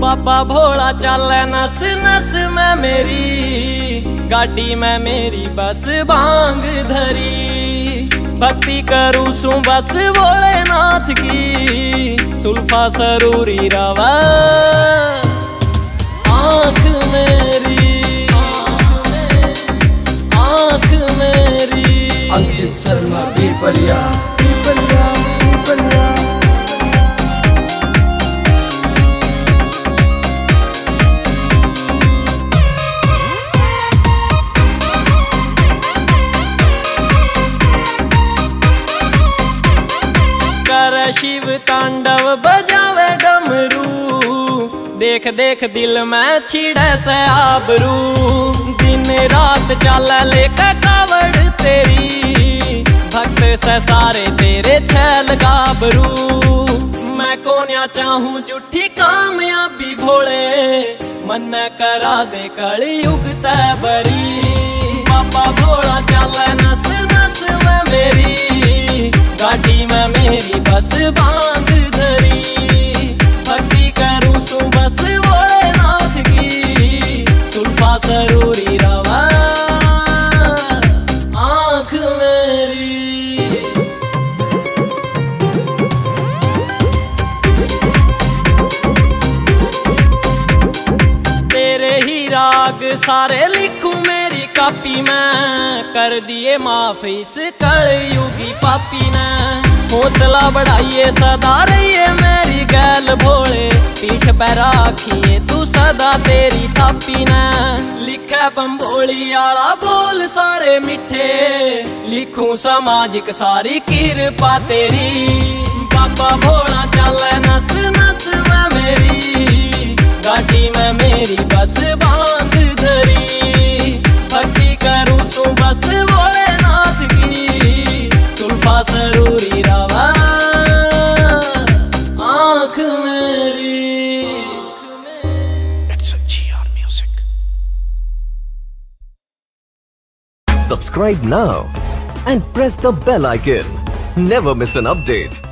बाबा भोला चल नस नस में मेरी, गाड़ी में मेरी बस भाँग धरी। भक्ति करूँ सू बस भोलेनाथ की, सुल्फा सरूरी रवा। आँख मेरी आँख मेरी अंकित शर्मा कर शिव तांडव बजावे डमरू। देख देख, दिल में छिड़े से आबरू। दिन रात चल लेकर कावड़ तेरी। भक्त से सारे तेरे छैल गाबरू। मैं कोन्या चाहूँ जुठी कामयाबी भोले। मन करा दे कली युग बरी। बाबा भोला चल राग सारे लिखूं मेरी कापी में। कर दिए माफ़ इस कलयुगी पापी ने। हौसला बढ़ाइए सदा रहिए मेरी गैल भोले। पीठ पे राखिए तू सदा तेरी थापी ने। लिखा बम्बोली आला बोल सारे मिठे। लिखूं सामाजिक सारी कृपा तेरी। बाबा भोला चल नस नस सरूरी रवा आँख मेरी It's a GR Music. Subscribe now and press the bell icon. Never miss an update.